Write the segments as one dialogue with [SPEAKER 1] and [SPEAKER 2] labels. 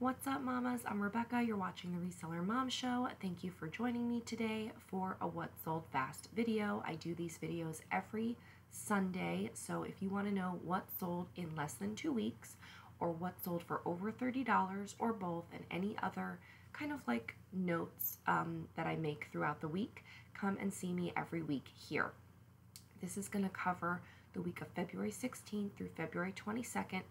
[SPEAKER 1] What's up, mamas? I'm Rebecca. You're watching the Reseller Mom Show. Thank you for joining me today for a What Sold Fast video. I do these videos every Sunday, so if you want to know what sold in less than two weeks or what sold for over $30 or both and any other kind of like notes um, that I make throughout the week, come and see me every week here. This is going to cover the week of February 16th through February 22nd.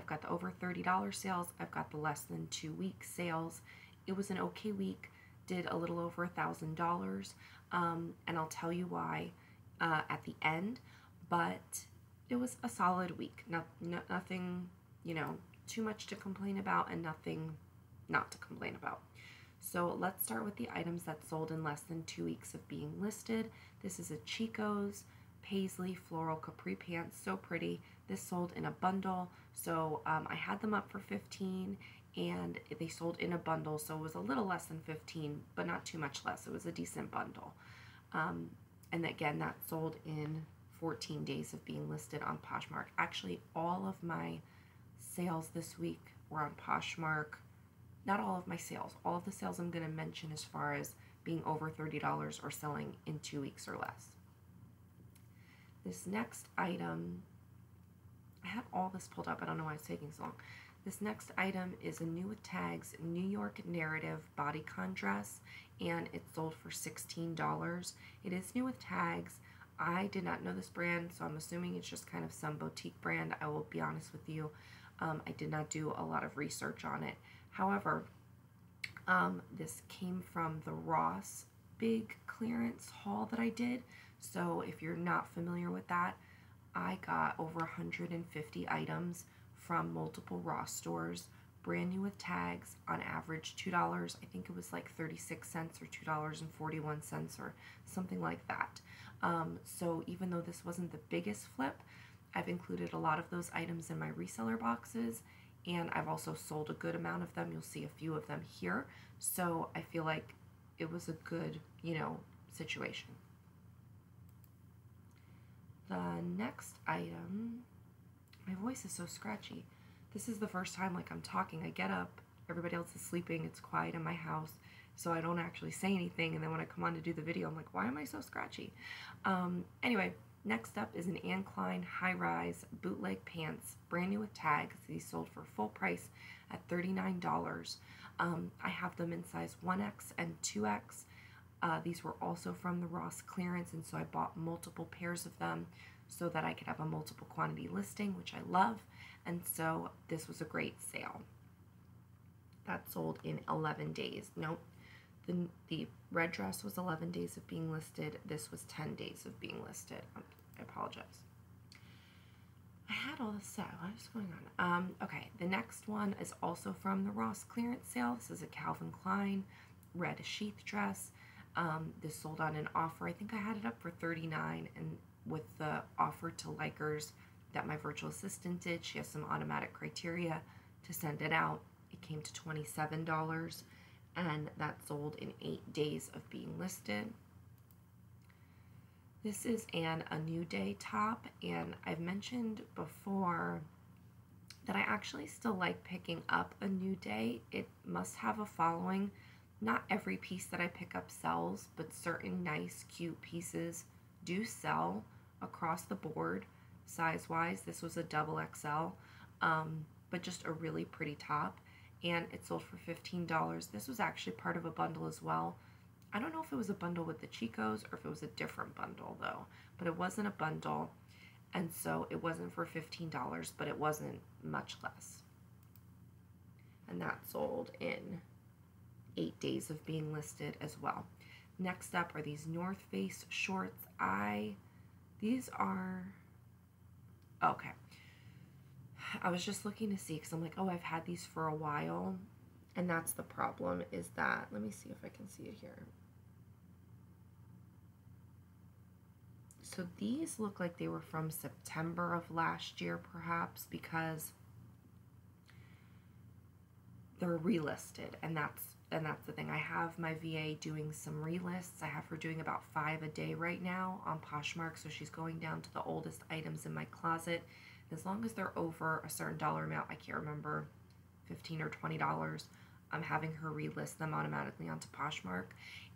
[SPEAKER 1] I've got the over $30 sales. I've got the less than two week sales. It was an okay week, did a little over a $1,000, um, and I'll tell you why uh, at the end, but it was a solid week. No, no, nothing, you know, too much to complain about and nothing not to complain about. So let's start with the items that sold in less than two weeks of being listed. This is a Chico's paisley floral capri pants so pretty this sold in a bundle. So um, i had them up for 15 and they sold in a bundle so it was a little less than 15 but not too much less. It was a decent bundle. Um, and again that sold in 14 days of being listed on poshmark. Actually all of my sales this week were on poshmark. Not all of my sales. All of the sales i'm going to mention as far as being over $30 or selling in two weeks or less. This next item, I have all this pulled up. I don't know why it's taking so long. This next item is a new with tags New York Narrative bodycon dress, and it's sold for $16. It is new with tags. I did not know this brand, so I'm assuming it's just kind of some boutique brand. I will be honest with you. Um, I did not do a lot of research on it. However, um, this came from the Ross big clearance haul that I did. So if you're not familiar with that, I got over 150 items from multiple Ross stores, brand new with tags, on average $2. I think it was like 36 cents or $2.41 or something like that. Um, so even though this wasn't the biggest flip, I've included a lot of those items in my reseller boxes and I've also sold a good amount of them. You'll see a few of them here. So I feel like it was a good, you know, situation. The next item, my voice is so scratchy. This is the first time like I'm talking. I get up, everybody else is sleeping, it's quiet in my house, so I don't actually say anything. And then when I come on to do the video, I'm like, why am I so scratchy? Um, anyway, next up is an Anne Klein high-rise bootleg pants, brand new with tags. These sold for full price at $39. Um, I have them in size 1X and 2X. Uh, these were also from the Ross clearance, and so I bought multiple pairs of them so that I could have a multiple quantity listing, which I love. And so this was a great sale. That sold in 11 days. Nope. The, the red dress was 11 days of being listed. This was 10 days of being listed. Um, I apologize. I had all this set. What is going on? Um, okay, the next one is also from the Ross clearance sale. This is a Calvin Klein red sheath dress. Um, this sold on an offer. I think I had it up for 39 and with the offer to likers that my virtual assistant did, she has some automatic criteria to send it out. It came to $27 and that sold in eight days of being listed. This is an A New Day top and I've mentioned before that I actually still like picking up A New Day. It must have a following not every piece that I pick up sells, but certain nice, cute pieces do sell across the board size wise. This was a double XL, um, but just a really pretty top. And it sold for $15. This was actually part of a bundle as well. I don't know if it was a bundle with the Chicos or if it was a different bundle though, but it wasn't a bundle. And so it wasn't for $15, but it wasn't much less. And that sold in eight days of being listed as well. Next up are these North Face shorts. I, these are, okay. I was just looking to see because I'm like, oh, I've had these for a while. And that's the problem is that, let me see if I can see it here. So these look like they were from September of last year, perhaps, because they're relisted, and that's and that's the thing. I have my VA doing some relists. I have her doing about five a day right now on Poshmark, so she's going down to the oldest items in my closet. as long as they're over a certain dollar amount, I can't remember 15 or $20, I'm having her relist them automatically onto Poshmark.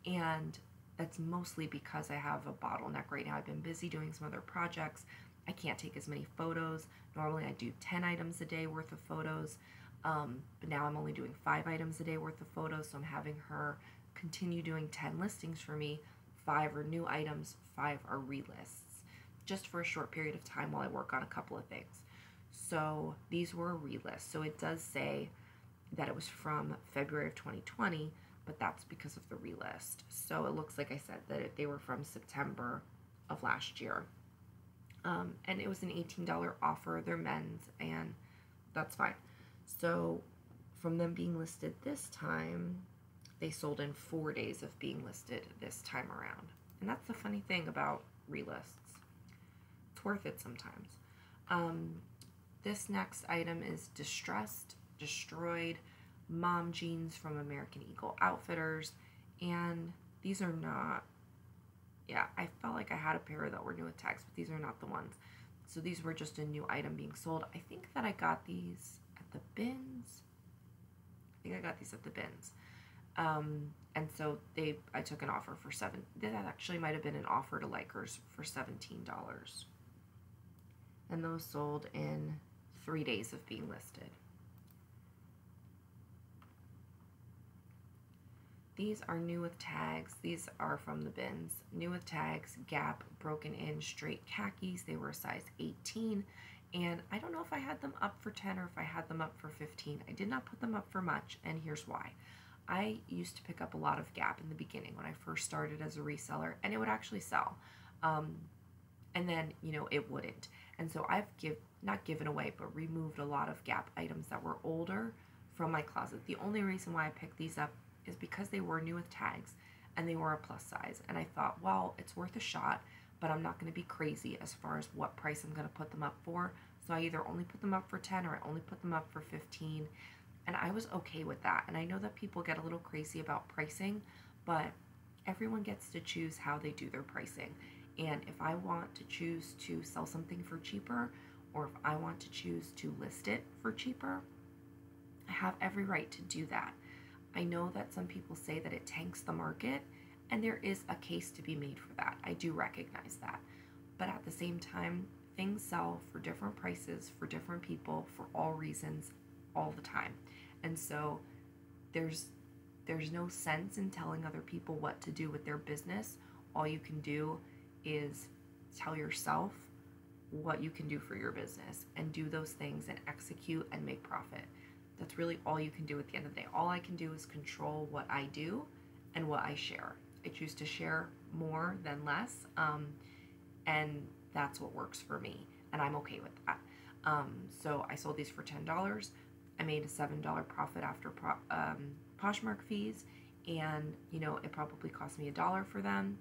[SPEAKER 1] And that's mostly because I have a bottleneck right now. I've been busy doing some other projects. I can't take as many photos. Normally, I do 10 items a day worth of photos, um, but now I'm only doing five items a day worth of photos. So I'm having her continue doing 10 listings for me. Five are new items, five are relists, just for a short period of time while I work on a couple of things. So these were relists. So it does say that it was from February of 2020, but that's because of the relist. So it looks like I said that they were from September of last year. Um, and it was an $18 offer. They're men's, and that's fine. So from them being listed this time, they sold in four days of being listed this time around. And that's the funny thing about relists. It's worth it sometimes. Um, this next item is distressed, destroyed mom jeans from American Eagle Outfitters. And these are not, yeah, I felt like I had a pair that were new with tags, but these are not the ones. So these were just a new item being sold. I think that I got these the bins. I think I got these at the bins. Um, and so they, I took an offer for seven. That actually might have been an offer to Likers for seventeen dollars. And those sold in three days of being listed. These are new with tags. These are from the bins. New with tags, Gap, broken in, straight khakis. They were a size 18. And I don't know if I had them up for 10 or if I had them up for 15. I did not put them up for much, and here's why. I used to pick up a lot of Gap in the beginning when I first started as a reseller, and it would actually sell. Um, and then, you know, it wouldn't. And so I've give not given away, but removed a lot of Gap items that were older from my closet. The only reason why I picked these up is because they were new with tags and they were a plus size. And I thought, well, it's worth a shot, but I'm not going to be crazy as far as what price I'm going to put them up for. So I either only put them up for 10 or I only put them up for 15. And I was okay with that. And I know that people get a little crazy about pricing, but everyone gets to choose how they do their pricing. And if I want to choose to sell something for cheaper, or if I want to choose to list it for cheaper, I have every right to do that. I know that some people say that it tanks the market, and there is a case to be made for that. I do recognize that. But at the same time, things sell for different prices for different people for all reasons all the time. And so there's there's no sense in telling other people what to do with their business. All you can do is tell yourself what you can do for your business and do those things and execute and make profit. That's really all you can do at the end of the day. All I can do is control what I do and what I share. I choose to share more than less, um, and that's what works for me, and I'm okay with that. Um, so I sold these for ten dollars. I made a seven dollar profit after pro- um, Poshmark fees, and you know it probably cost me a dollar for them,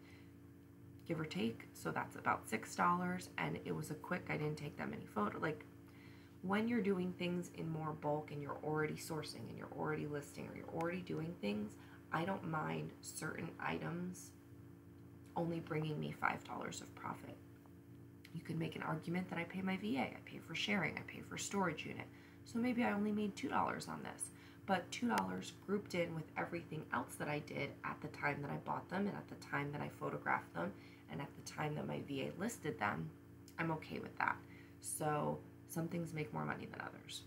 [SPEAKER 1] give or take. So that's about six dollars, and it was a quick. I didn't take that many photos. Like when you're doing things in more bulk and you're already sourcing and you're already listing or you're already doing things, I don't mind certain items only bringing me $5 of profit. You could make an argument that I pay my VA, I pay for sharing, I pay for storage unit. So maybe I only made $2 on this. But $2 grouped in with everything else that I did at the time that I bought them and at the time that I photographed them and at the time that my VA listed them, I'm okay with that. So some things make more money than others.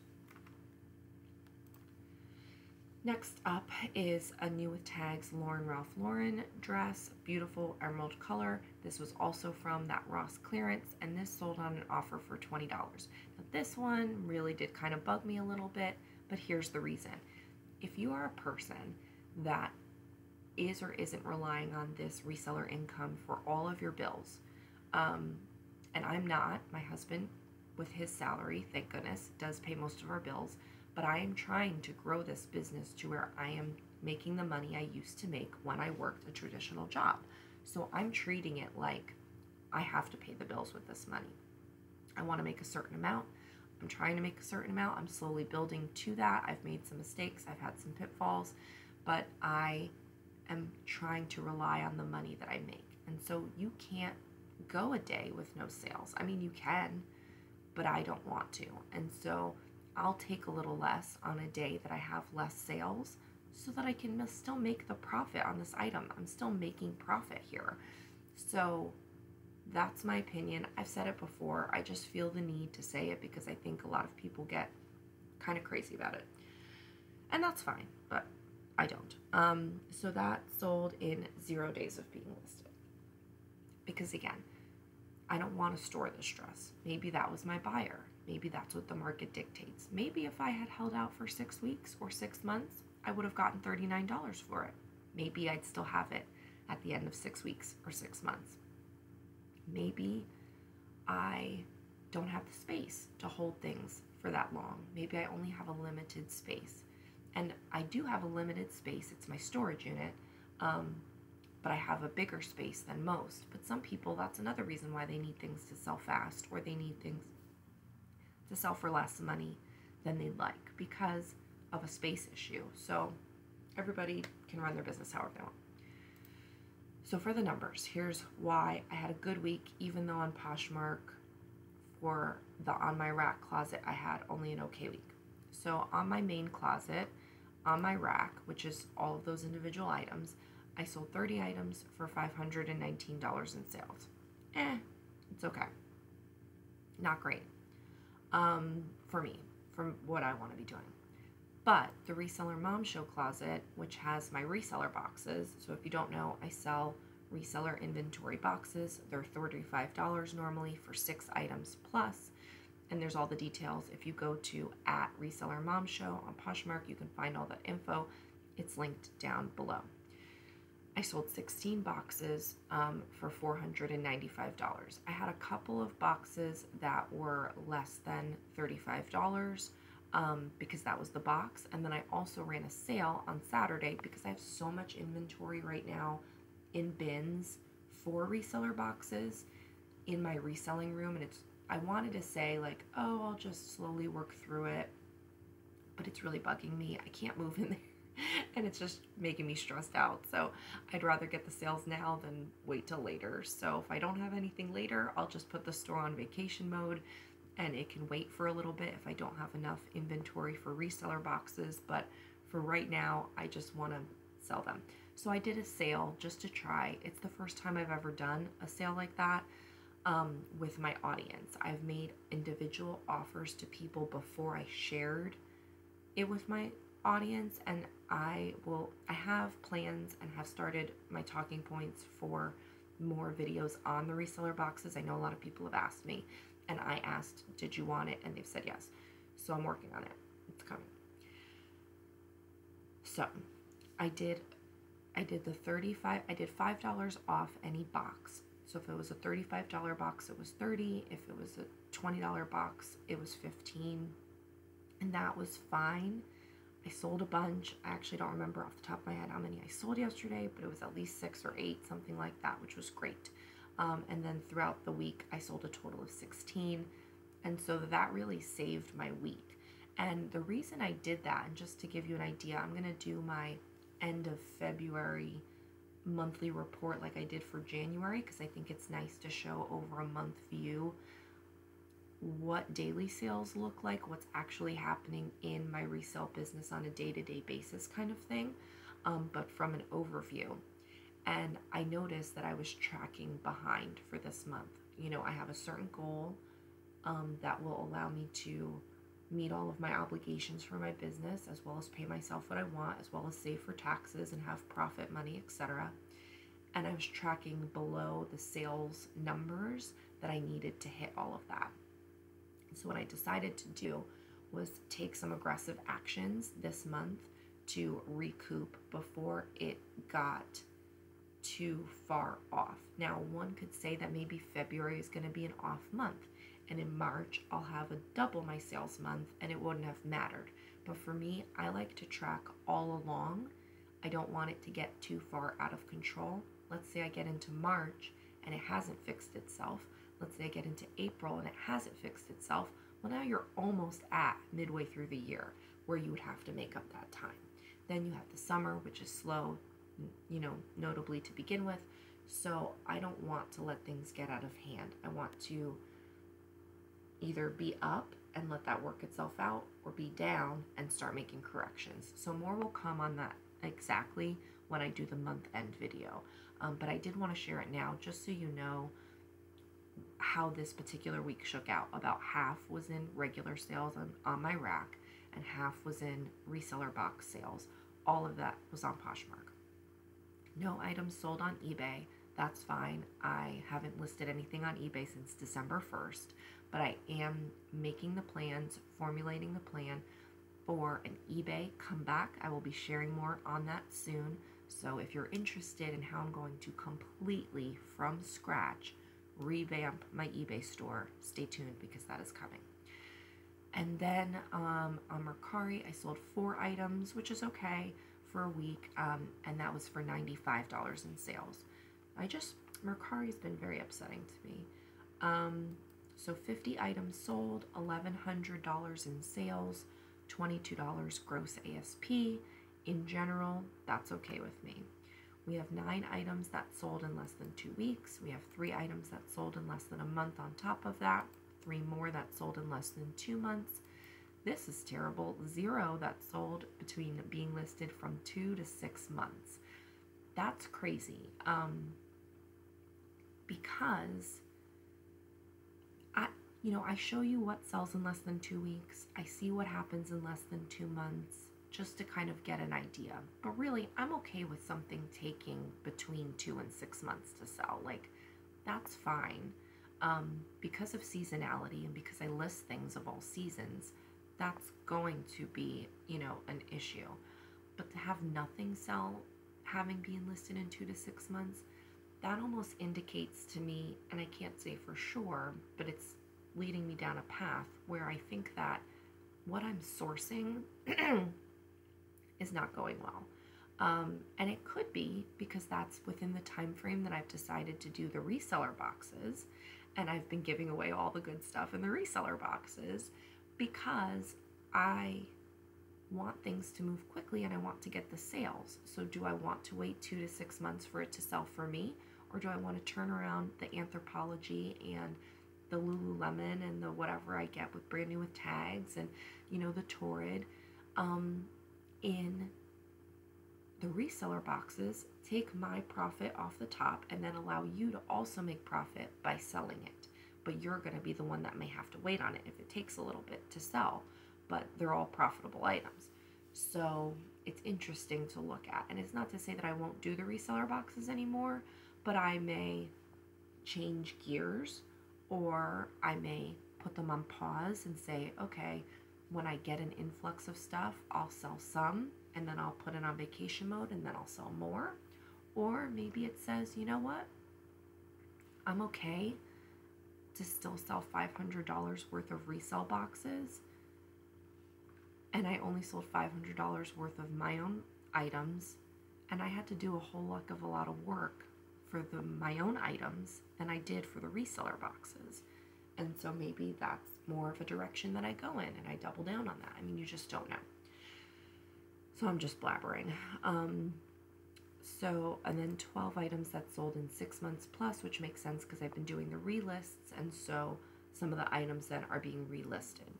[SPEAKER 1] Next up is a new with tags Lauren Ralph Lauren dress, beautiful emerald color. This was also from that Ross clearance, and this sold on an offer for $20. Now, this one really did kind of bug me a little bit, but here's the reason. If you are a person that is or isn't relying on this reseller income for all of your bills, um, and I'm not, my husband with his salary, thank goodness, does pay most of our bills. But I am trying to grow this business to where I am making the money I used to make when I worked a traditional job. So I'm treating it like I have to pay the bills with this money. I want to make a certain amount. I'm trying to make a certain amount. I'm slowly building to that. I've made some mistakes, I've had some pitfalls, but I am trying to rely on the money that I make. And so you can't go a day with no sales. I mean, you can, but I don't want to. And so I'll take a little less on a day that I have less sales so that I can still make the profit on this item. I'm still making profit here. So that's my opinion. I've said it before. I just feel the need to say it because I think a lot of people get kind of crazy about it. And that's fine, but I don't. Um, so that sold in zero days of being listed. Because again, I don't want to store this dress. Maybe that was my buyer. Maybe that's what the market dictates. Maybe if I had held out for six weeks or six months, I would have gotten $39 for it. Maybe I'd still have it at the end of six weeks or six months. Maybe I don't have the space to hold things for that long. Maybe I only have a limited space. And I do have a limited space, it's my storage unit, um, but I have a bigger space than most. But some people, that's another reason why they need things to sell fast or they need things to sell for less money than they'd like because of a space issue. So everybody can run their business however they want. So for the numbers, here's why I had a good week, even though on Poshmark for the on my rack closet, I had only an okay week. So on my main closet, on my rack, which is all of those individual items, I sold 30 items for $519 in sales. Eh, it's okay. Not great um, for me, from what I want to be doing. But the Reseller Mom Show closet, which has my reseller boxes, so if you don't know, I sell reseller inventory boxes. They're $35 normally for six items plus. and there's all the details. If you go to at Reseller Mom Show on Poshmark, you can find all that info. It's linked down below. I sold 16 boxes um, for $495. I had a couple of boxes that were less than $35 um, because that was the box. And then I also ran a sale on Saturday because I have so much inventory right now in bins for reseller boxes in my reselling room. And it's, I wanted to say, like, oh, I'll just slowly work through it, but it's really bugging me. I can't move in there and it's just making me stressed out. So I'd rather get the sales now than wait till later. So if I don't have anything later, I'll just put the store on vacation mode and it can wait for a little bit if I don't have enough inventory for reseller boxes. But for right now, I just want to sell them. So I did a sale just to try. It's the first time I've ever done a sale like that um, with my audience. I've made individual offers to people before I shared it with my audience and I will I have plans and have started my talking points for more videos on the reseller boxes. I know a lot of people have asked me and I asked, "Did you want it?" and they've said yes. So I'm working on it. It's coming. So, I did I did the 35 I did $5 off any box. So if it was a $35 box, it was 30. If it was a $20 box, it was 15. And that was fine I sold a bunch. I actually don't remember off the top of my head how many I sold yesterday, but it was at least six or eight, something like that, which was great. Um, and then throughout the week, I sold a total of 16. And so that really saved my week. And the reason I did that, and just to give you an idea, I'm going to do my end of February monthly report like I did for January because I think it's nice to show over a month view what daily sales look like, what's actually happening in my resale business on a day to day basis, kind of thing, um, but from an overview. And I noticed that I was tracking behind for this month. You know, I have a certain goal um, that will allow me to meet all of my obligations for my business, as well as pay myself what I want, as well as save for taxes and have profit money, etc. And I was tracking below the sales numbers that I needed to hit all of that. So, what I decided to do was take some aggressive actions this month to recoup before it got too far off. Now, one could say that maybe February is going to be an off month, and in March, I'll have a double my sales month and it wouldn't have mattered. But for me, I like to track all along. I don't want it to get too far out of control. Let's say I get into March and it hasn't fixed itself let's say I get into April and it hasn't fixed itself, well, now you're almost at midway through the year where you would have to make up that time. Then you have the summer, which is slow, you know, notably to begin with. So I don't want to let things get out of hand. I want to either be up and let that work itself out or be down and start making corrections. So more will come on that exactly when I do the month end video. Um, but I did want to share it now just so you know how this particular week shook out. About half was in regular sales on, on my rack and half was in reseller box sales. All of that was on Poshmark. No items sold on eBay. That's fine. I haven't listed anything on eBay since December 1st, but I am making the plans, formulating the plan for an eBay comeback. I will be sharing more on that soon. So if you're interested in how I'm going to completely from scratch revamp my eBay store, stay tuned because that is coming. And then um, on Mercari, I sold four items, which is okay for a week, um, and that was for $95 in sales. I just, Mercari has been very upsetting to me. Um, so 50 items sold, $1,100 in sales, $22 gross ASP. In general, that's okay with me. We have nine items that sold in less than two weeks. We have three items that sold in less than a month on top of that, three more that sold in less than two months. This is terrible. Zero that sold between being listed from two to six months. That's crazy. Um, because I, you know, I show you what sells in less than two weeks. I see what happens in less than two months just to kind of get an idea. But really, I'm okay with something taking between two and six months to sell. Like, that's fine. Um, because of seasonality and because I list things of all seasons, that's going to be, you know, an issue. But to have nothing sell, having been listed in two to six months, that almost indicates to me, and I can't say for sure, but it's leading me down a path where I think that what I'm sourcing is not going well. Um, and it could be because that's within the time frame that I've decided to do the reseller boxes and I've been giving away all the good stuff in the reseller boxes because I want things to move quickly and I want to get the sales. So do I want to wait 2 to 6 months for it to sell for me or do I want to turn around the Anthropologie and the Lululemon and the whatever I get with brand new with tags and you know the Torrid um, in the reseller boxes, take my profit off the top, and then allow you to also make profit by selling it. But you're going to be the one that may have to wait on it if it takes a little bit to sell, but they're all profitable items. So it's interesting to look at. And it's not to say that I won't do the reseller boxes anymore, but I may change gears or I may put them on pause and say, okay, when I get an influx of stuff, I'll sell some and then I'll put it on vacation mode and then I'll sell more. Or maybe it says, you know what? I'm okay to still sell $500 worth of resale boxes. And I only sold $500 worth of my own items. And I had to do a whole lot of a lot of work for the my own items than I did for the reseller boxes. And so maybe that's more of a direction that I go in and I double down on that. I mean, you just don't know. So I'm just blabbering. Um, so, and then 12 items that sold in six months plus, which makes sense because I've been doing the relists. And so some of the items then are being relisted.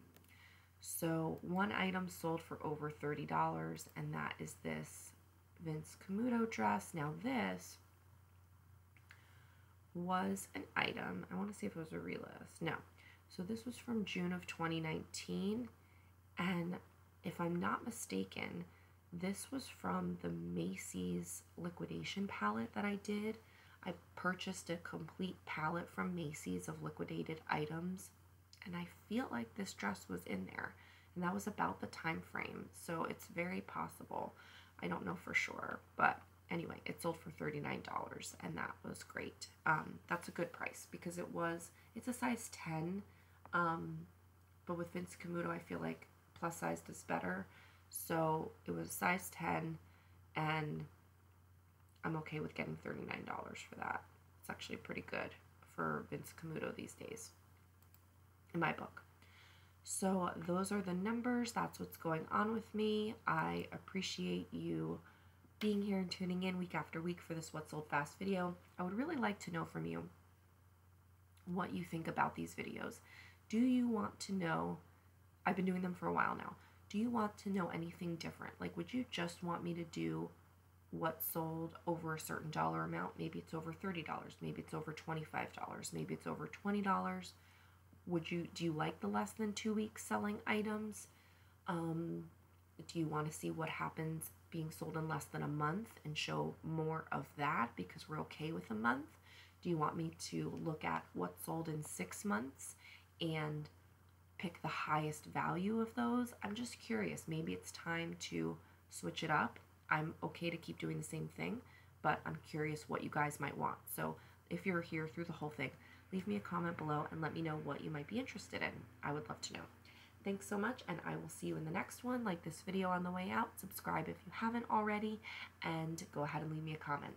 [SPEAKER 1] So one item sold for over $30, and that is this Vince Camuto dress. Now, this was an item. I want to see if it was a relist. No. So this was from June of 2019. And if I'm not mistaken, this was from the Macy's liquidation pallet that I did. I purchased a complete pallet from Macy's of liquidated items. And I feel like this dress was in there. And that was about the time frame. So it's very possible. I don't know for sure. But anyway, it sold for $39 and that was great. Um, that's a good price because it was, it's a size 10, um, but with Vince Camuto, I feel like plus size is better. So it was size 10 and I'm okay with getting $39 for that. It's actually pretty good for Vince Camuto these days in my book. So those are the numbers. That's what's going on with me. I appreciate you being here and tuning in week after week for this What Sold Fast video. I would really like to know from you what you think about these videos. Do you want to know I've been doing them for a while now. Do you want to know anything different? Like, would you just want me to do what sold over a certain dollar amount? Maybe it's over $30, maybe it's over $25, maybe it's over $20. Would you do you like the less than 2 weeks selling items? Um, do you want to see what happens being sold in less than a month and show more of that because we're okay with a month? Do you want me to look at what sold in 6 months and pick the highest value of those? I'm just curious. Maybe it's time to switch it up. I'm okay to keep doing the same thing, but I'm curious what you guys might want. So if you're here through the whole thing, leave me a comment below and let me know what you might be interested in. I would love to know. Thanks so much, and I will see you in the next one. Like this video on the way out, subscribe if you haven't already, and go ahead and leave me a comment.